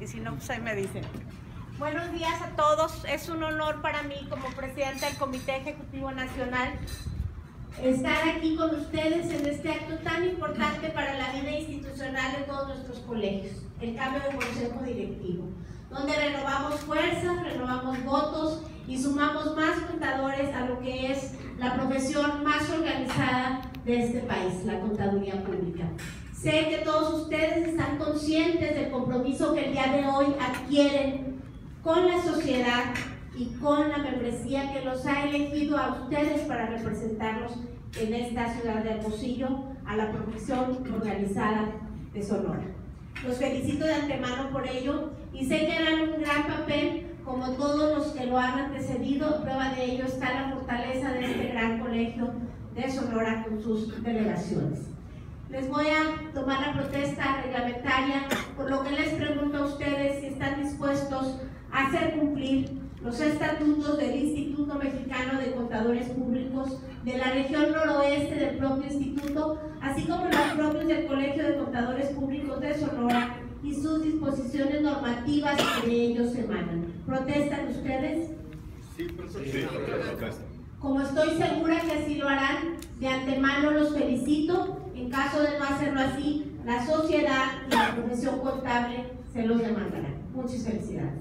Y si no, pues ahí me dicen. Buenos días a todos. Es un honor para mí como presidenta del Comité Ejecutivo Nacional estar aquí con ustedes en este acto tan importante para la vida institucional de todos nuestros colegios, el cambio de consejo directivo, donde renovamos fuerzas, renovamos votos y sumamos más contadores a lo que es la profesión más organizada de este país, la contaduría pública. Sé que todos ustedes conscientes del compromiso que el día de hoy adquieren con la sociedad y con la membresía que los ha elegido a ustedes para representarlos en esta ciudad de Hermosillo a la profesión organizada de Sonora. Los felicito de antemano por ello y sé que harán un gran papel como todos los que lo han antecedido. Prueba de ello está la fortaleza de este gran colegio de Sonora con sus delegaciones. Les voy a tomar la protesta reglamentaria, por lo que les pregunto a ustedes si están dispuestos a hacer cumplir los estatutos del Instituto Mexicano de Contadores Públicos de la región noroeste del propio instituto, así como los propios del Colegio de Contadores Públicos de Sonora y sus disposiciones normativas que de ellos emanan. ¿Protestan ustedes? Sí, protesta. Como estoy segura que así lo harán, de antemano los felicito. En caso de no hacerlo así, la sociedad y la profesión contable se los demandarán. Muchas felicidades.